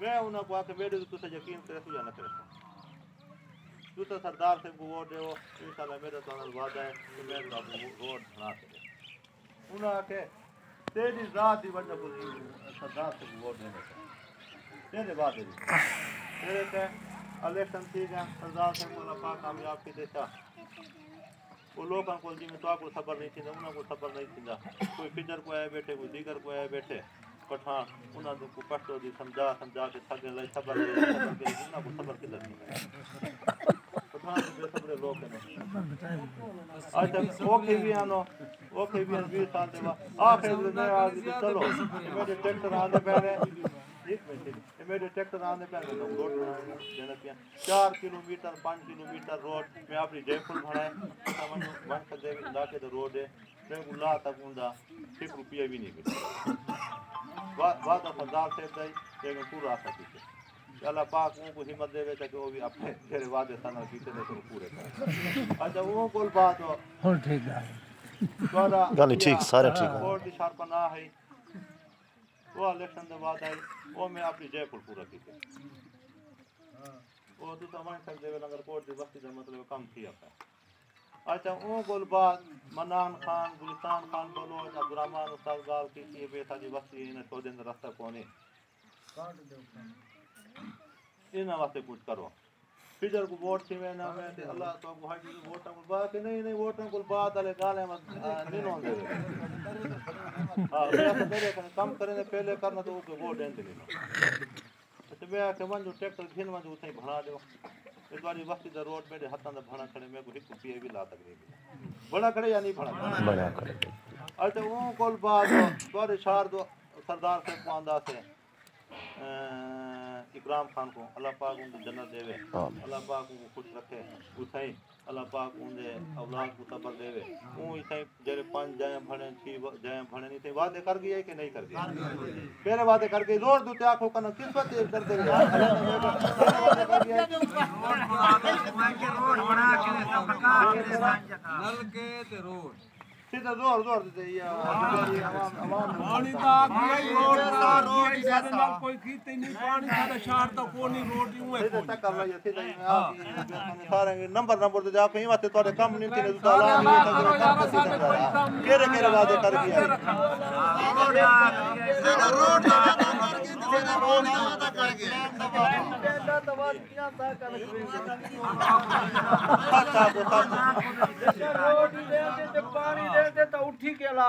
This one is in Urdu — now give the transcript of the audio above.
میں انہاں کو آکھے میرے تو تسا یقین کرے تو یا نہ کرے تو تو سردار سے کو ووٹ دیو انشاءاللہ میرا تو نال وعدہ ہے کہ میں تو اپنے ووٹ بنا کے دے انہاں آکھے تیری ذات دی وجہ کو سردار سے کو ووٹ دینے کا تیرے وعدے دی تیرے تے الیکشن تھی گیا سردار سے کو اللہ پاک کامیاب کی دیتا وہ لوگوں کو جی میں تو آپ کو خبر نہیں تھی انہوں کو خبر نہیں تھی کوئی فجر کو آئے بیٹھے کوئی دیگر کو آئے بیٹھے پٹھان ہاں، انہوں کو پٹھو دی سمجھا سمجھا کے تھگے لئی خبر لئی خبر کے انہوں کو خبر کدھر نہیں پٹھان کے بے صبرے لوگ ہیں۔ آج تک اوکھے بھی آنو اوکھے بھی آن بیس سال دے بعد۔ آخر میں آج چلو۔ میرے ٹریکٹر آنے پہلے ایک منٹ یہ میرے ٹریکٹر آنے پہ میں روڈ دینا پیا چار کلو میٹر پانچ کلو میٹر روڈ۔ میں اپنی جے پور بھرائے سمجھو بن کر دے علاقے دا روڈ ہے۔ میں کو لا تک ہوندا ایک روپیہ بھی نہیں ملا وعدہ سردار صاحب دا ہی لیکن پورا تھے کہ اللہ پاک ان کو ہمت دے کہ وہ بھی اپنے تیرے وعدے سنا کیتے نے تو پورے کرے اچھا وہ کول بات ہو۔ ہن ٹھیک ہے۔ گل ٹھیک سارے ٹھیک۔ ہے کوٹ دی شارپ نہ ہے۔ وہ الیکشن دے بعد آئی، وہ میں اپنی جے پور پورا کی وہ تو سمجھ سکتے ہو اگر کوٹ دی وقتی دا مطلب کم تھی اپنا اچھا اون گل بعد منان خان، گلستان خان بلوچ عبدالرحمان استاد گال کی کی بے تھا جی وقتی انہیں چھوڑ دیں رستہ کونے انہاں واسطے کچھ کرو۔ فجر کو ووٹ تھی میں نہ میں تے اللہ تو کو ہائی جی ووٹ کو با نہیں نہیں ووٹ کو بعد والے گالے مت نہیں ہوں کم کرنے پہلے کرنا تو کو ووٹ دیں نہیں تو میں کہ من جو ٹریکٹر گھن من جو تھیں بھرا دیو اس باری وقت دا روڈ میرے ہتھاں دا بھرا کھڑے میں کو ایک روپیہ بھی لا تک نہیں بڑا کھڑے یا نہیں بھرا بڑا کرے اچھا وہ کول بعد بڑے شہر دو سردار سے پاندا سے اکرام خان کو اللہ پاک ان کو جنت دے اللہ پاک ان کو خوش رکھے اسائیں اللہ پاک ان دے اولاد کو صبر دے وے اون اسائیں جڑے پانچ جائیں بھڑے تھی جائیں بھڑے نہیں تھے وعدے کر گئے کہ نہیں کر گئے پہلے وعدے کر گئے روڈ دوتے آنکھوں کا قسمت کر دے اللہ نے میرے کو وعدے کر گئے نلکے تے روڈ سیدھا زور زور پانی تا کوئی روڈ تا روڈ نال کوئی کیتے نہیں پانی سارے شہر تو روڈ ہی ہوئے سیدھا تک ہے سیدھا سارے نمبر نمبر تے جا کے واسطے تواڈے کم نہیں تو کم کیڑے کیڑے وعدے کر گیا اچھا تو پانی دے دے تو اٹھی کے لا